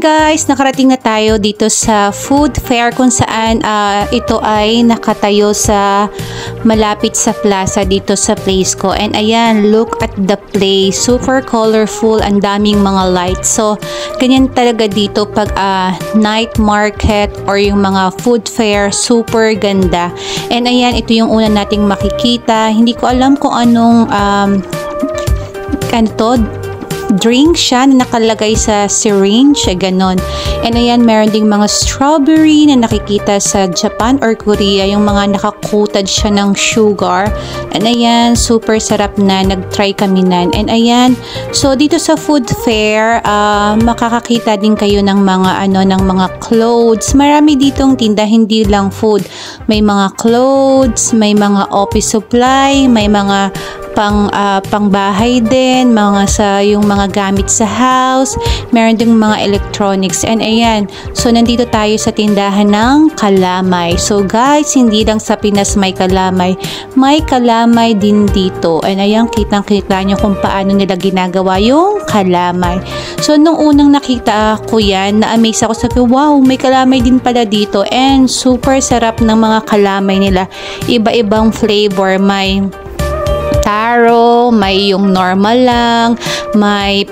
Guys, nakarating na tayo dito sa food fair kung saan uh, ito ay nakatayo sa malapit sa plaza dito sa place ko. And ayan, look at the place. Super colorful, ang daming mga lights. So, ganyan talaga dito pag uh, night market or yung mga food fair, super ganda. And ayan, ito yung una nating makikita. Hindi ko alam kung anong um, ano to, drink siya na nakalagay sa syringe, ganon. And ayan, meron ding mga strawberry na nakikita sa Japan or Korea, yung mga nakakutad siya ng sugar. And ayan, super sarap na, nag-try kami nan. And ayan, so dito sa food fair, uh, makakakita din kayo ng mga ano, ng mga clothes. Marami ditong tinda, hindi lang food. May mga clothes, may mga office supply, may mga pang uh, pangbahay din, mga sa yung mga gamit sa house, meron ding mga electronics. And ayan, so nandito tayo sa tindahan ng kalamay. So guys, hindi lang sa Pinas may kalamay, may kalamay din dito. And ayan, kitang-kita nyo kung paano nila ginagawa yung kalamay. So nung unang nakita ko yan, na-amaze ako sa wow, may kalamay din pala dito. And super sarap ng mga kalamay nila. Iba-ibang flavor, may taro, may yung normal lang, may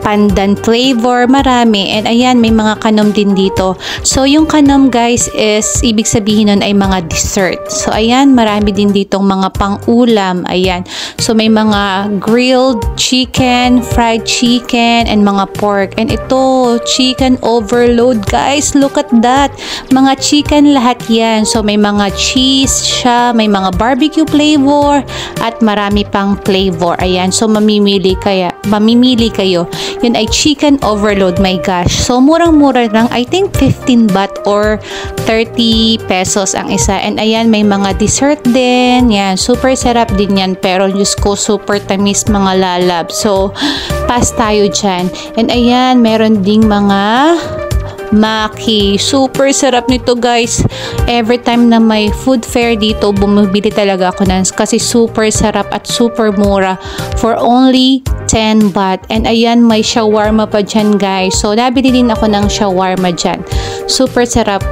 pandan flavor, marami. And ayan, may mga kanom din dito. So, yung kanom guys is, ibig sabihin nun ay mga dessert. So, ayan, marami din ditong mga pang-ulam. Ayan. So, may mga grilled chicken, fried chicken, and mga pork. And ito, chicken overload guys. Look at that. Mga chicken lahat yan. So, may mga cheese siya, may mga barbecue flavor, at marami pang flavor. Ayan. So, mamimili kaya, mamimili kayo yun ay chicken overload. My gosh. So, murang-mura lang. I think 15 baht or 30 pesos ang isa. And ayan, may mga dessert din. Yan. Super sarap din yan. Pero, Diyos ko, super tamis mga lalab. So, pass tayo dyan. And ayan, meron ding mga Maki. Super sarap nito guys. Every time na may food fair dito, bumibili talaga ako nan kasi super sarap at super mura for only 10 baht. And ayan, may shawarma pa dyan guys. So, nabili din ako ng shawarma dyan. Super sarap.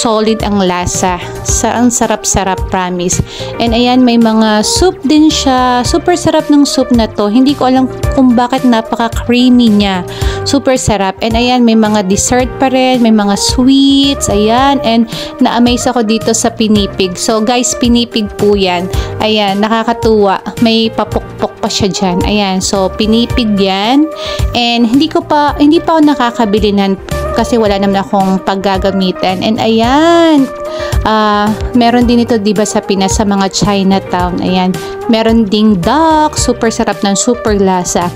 Solid ang lasa. Sa ang sarap-sarap, promise. And ayan, may mga soup din siya. Super sarap ng soup na to. Hindi ko alam kung bakit napaka-creamy niya. Super sarap. And ayan, may mga dessert pa rin. May mga sweets. Ayan. And na-amaze ako dito sa pinipig. So, guys, pinipig po yan. Ayan, nakakatuwa. May papukpok pa siya dyan. Ayan, so pinipig yan. And hindi ko pa, hindi pa ako nakakabili nan kasi wala naman akong paggagamitan. And ayan, uh, meron din ito diba sa Pinas sa mga Chinatown. Ayan, meron ding duck, super sarap ng super lasa.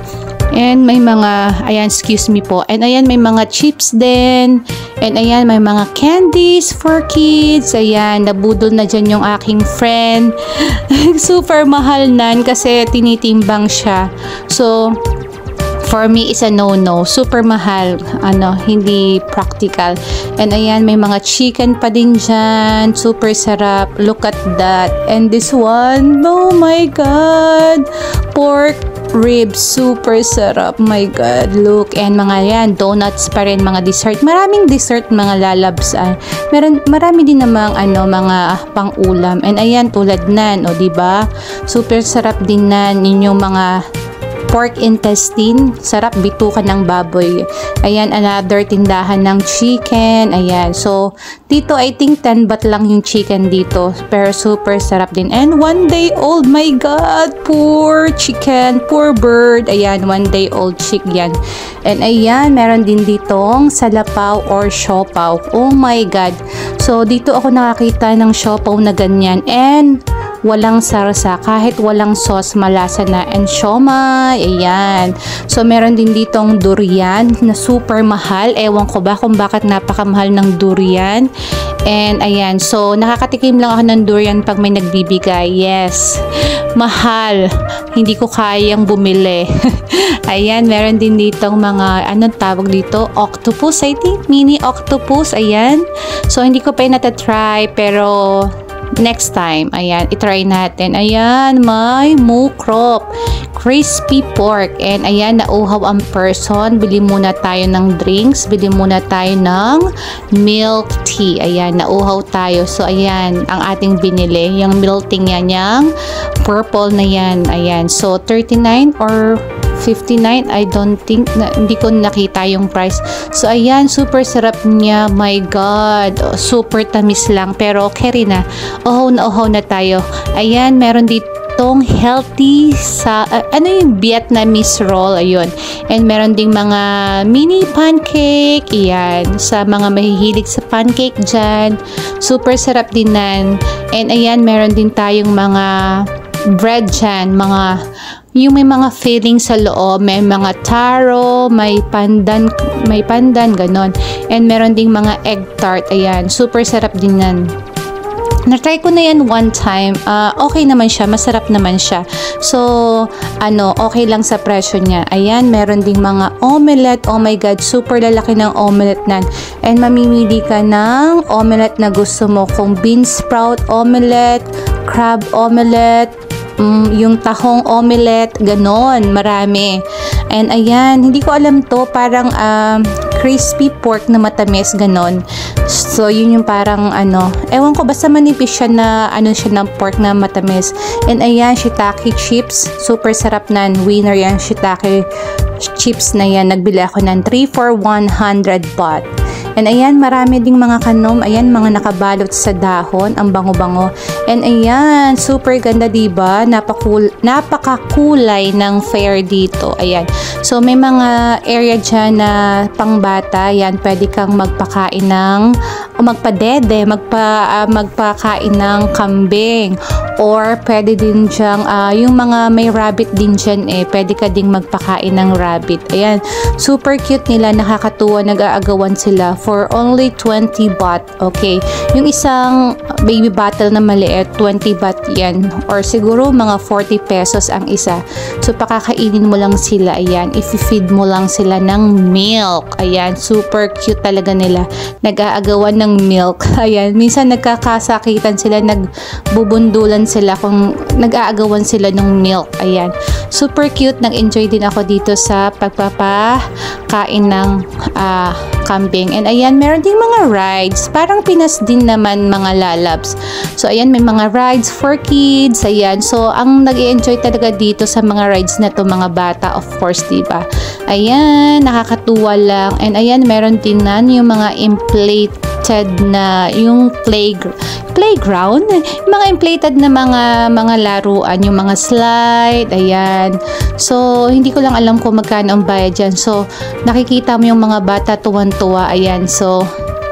And may mga, ayan, excuse me po. And ayan, may mga chips din. And ayan, may mga candies for kids. Ayan, nabudol na dyan yung aking friend. Super mahal nan kasi tinitimbang siya. So, for me is a no-no. Super mahal. Ano, hindi practical. And ayan, may mga chicken pa din dyan. Super sarap. Look at that. And this one, oh my God! Pork ribs. Super sarap. My God, look. And mga yan, donuts pa rin, mga dessert. Maraming dessert mga lalabs. Ah. Meron, marami din namang ano, mga pang-ulam. And ayan, tulad nan, o, oh, diba? Super sarap din nan ninyong mga pork intestine. Sarap bitukan ng baboy. Ayan, another tindahan ng chicken. Ayan. So, dito I think 10 baht lang yung chicken dito. Pero super sarap din. And one day old. My God! Poor chicken. Poor bird. Ayan, one day old chick yan. And ayan, meron din ditong salapaw or siopaw. Oh my God! So, dito ako nakakita ng siopaw na ganyan. And walang sarsa, kahit walang sauce, malasa na. And siomay, ayan. So, meron din ditong durian na super mahal. Ewan ko ba kung bakit napakamahal ng durian. And ayan, so nakakatikim lang ako ng durian pag may nagbibigay. Yes, mahal. Hindi ko kayang bumili. ayan, meron din ditong mga, anong tawag dito? Octopus, I think. Mini octopus, ayan. So, hindi ko pa natatry, pero next time. Ayan, itry natin. Ayan, may mukrop. Crispy pork. And ayan, nauhaw ang person. Bili muna tayo ng drinks. Bili muna tayo ng milk tea. Ayan, nauhaw tayo. So, ayan, ang ating binili. Yung milk tea yan, yung purple na yan. Ayan, so 39 or 59 I don't think na, hindi ko nakita yung price. So ayan super sarap niya. My god oh, super tamis lang. Pero okay rin na. Ohaw na ohaw na tayo. Ayan meron dito tong healthy sa uh, ano yung Vietnamese roll? Ayun. And meron ding mga mini pancake. Iyan sa mga mahihilig sa pancake dyan. Super sarap din nan. And ayan meron din tayong mga bread dyan mga yung may mga filling sa loob, may mga taro, may pandan, may pandan, ganon. And meron ding mga egg tart, ayan. Super sarap din yan. Na-try ko na yan one time. Uh, okay naman siya. Masarap naman siya. So, ano, okay lang sa presyo niya. Ayan, meron ding mga omelette. Oh my God, super lalaki ng omelette nan. And mamimili ka ng omelette na gusto mo. Kung bean sprout omelette, crab omelette, mm, yung tahong omelette, ganon, marami. And ayan, hindi ko alam to, parang uh, crispy pork na matamis, ganon. So, yun yung parang ano, ewan ko, basta manipis siya na, ano siya ng pork na matamis. And ayan, shiitake chips, super sarap nan, winner yan, shiitake chips na yan. Nagbili ako ng 3 for 100 baht. And ayan, marami ding mga kanom. Ayan, mga nakabalot sa dahon. Ang bango-bango. And ayan, super ganda diba? Napakul napakakulay ng fair dito. Ayan. So, may mga area dyan na pangbata. Ayan, pwede kang magpakain ng o magpadede, magpa, uh, magpakain ng kambing or pwede din diyang uh, yung mga may rabbit din dyan eh, pwede ka ding magpakain ng rabbit. Ayan, super cute nila, nakakatuwa, nag-aagawan sila for only 20 baht. Okay. Yung isang baby bottle na maliit, 20 baht yan. Or siguro mga 40 pesos ang isa. So, pakakainin mo lang sila. Ayan. If-feed mo lang sila ng milk. Ayan. Super cute talaga nila. Nag-aagawan ng milk. Ayan. Minsan nagkakasakitan sila, nagbubundulan sila kung nag-aagawan sila ng milk. Ayan. Super cute. Nag-enjoy din ako dito sa pagpapakain ng uh, kambing. And ayan, meron ding mga rides. Parang Pinas din naman mga lalabs. So ayan, may mga rides for kids. Ayan. So ang nag enjoy talaga dito sa mga rides na to mga bata, of course, di ba? Ayan, nakakatuwa lang. And ayan, meron din nan yung mga inflated na yung playground playground, mga inflated na mga mga laruan, yung mga slide, ayan. So, hindi ko lang alam kung magkano ang bayad dyan. So, nakikita mo yung mga bata tuwan-tuwa, ayan. So,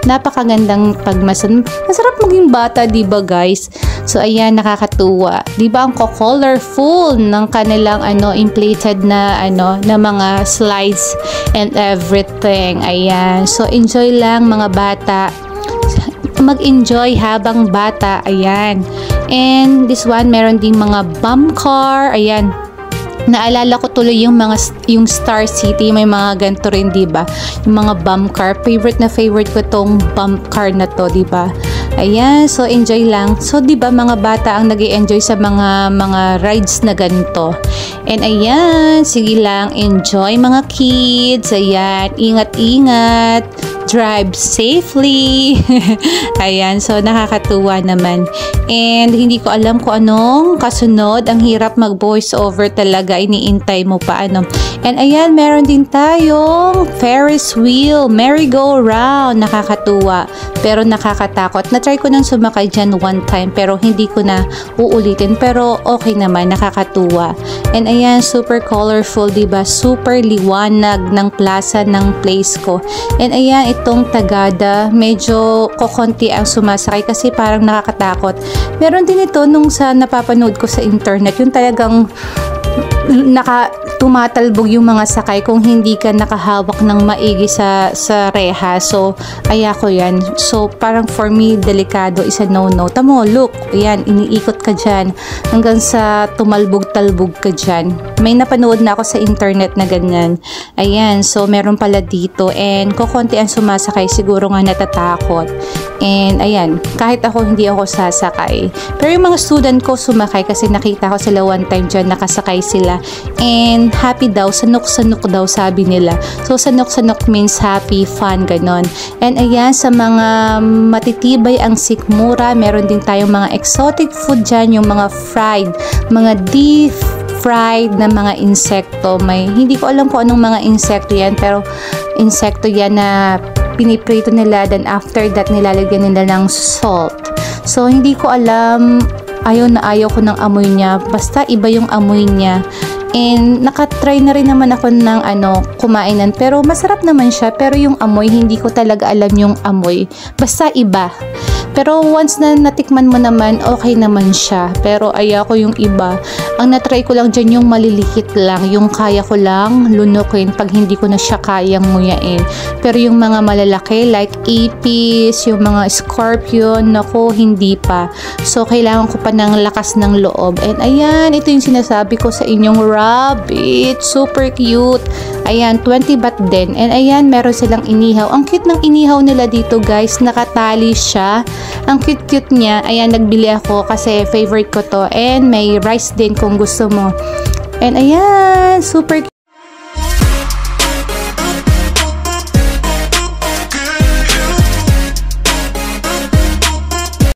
napakagandang pagmasan. Masarap maging bata, 'di ba, guys? So ayan nakakatuwa. 'Di ba ang colorful ng kanilang ano inflated na ano na mga slides and everything. Ayan. So enjoy lang mga bata mag-enjoy habang bata. Ayan. And this one, meron ding mga bum car. Ayan. Naalala ko tuloy yung mga yung Star City, may mga ganito rin, 'di ba? Yung mga bump car, favorite na favorite ko tong bump car na 'to, 'di ba? Ayan, so enjoy lang. So 'di ba mga bata ang nag-enjoy sa mga mga rides na ganito. And ayan, sige lang, enjoy mga kids. Ayan, ingat-ingat drive safely. Ayan, so nakakatuwa naman. And hindi ko alam kung anong kasunod. Ang hirap mag voice over talaga. Iniintay mo pa ano. And ayan, meron din tayong Ferris wheel, merry-go-round. Nakakatuwa. Pero nakakatakot. Na-try ko nang sumakay dyan one time pero hindi ko na uulitin. Pero okay naman, nakakatuwa. And ayan, super colorful, 'di ba? Super liwanag ng plaza ng place ko. And ayan, itong Tagada, medyo kokonti ang sumasakay kasi parang nakakatakot. Meron din ito nung sa napapanood ko sa internet, yung talagang naka tumatalbog yung mga sakay kung hindi ka nakahawak ng maigi sa sa reha. So, aya ko yan. So, parang for me, delikado, isa no-no. Tamo, look, yan, iniikot ka dyan hanggang sa tumalbog-talbog ka dyan. May napanood na ako sa internet na ganyan. Ayan, so meron pala dito and kukonti ang sumasakay siguro nga natatakot. And ayan, kahit ako hindi ako sasakay. Pero yung mga student ko sumakay kasi nakita ko sila one time dyan, nakasakay sila. And happy daw, sanok-sanok daw sabi nila. So sanok-sanok means happy, fun, ganon. And ayan, sa mga matitibay ang sikmura, meron din tayong mga exotic food dyan, yung mga fried, mga deep fried na mga insekto. May, hindi ko alam kung anong mga insekto yan, pero insekto yan na piniprito nila then after that nilalagyan nila ng salt. So hindi ko alam ayaw na ayaw ko ng amoy niya. Basta iba yung amoy niya. And nakatry na rin naman ako ng ano, kumainan. Pero masarap naman siya. Pero yung amoy, hindi ko talaga alam yung amoy. Basta iba. Pero once na natikman mo naman, okay naman siya. Pero ayaw ko yung iba. Ang natry ko lang dyan yung maliliit lang. Yung kaya ko lang lunukin pag hindi ko na siya kayang nguyain. Pero yung mga malalaki like apis, yung mga scorpion, nako hindi pa. So kailangan ko pa ng lakas ng loob. And ayan, ito yung sinasabi ko sa inyong rabbit. Super cute. Ayan, 20 baht din. And ayan, meron silang inihaw. Ang cute ng inihaw nila dito guys. Nakatali siya. Ang cute-cute niya. Ayan, nagbili ako kasi favorite ko to. And may rice din kung gusto mo. And ayan, super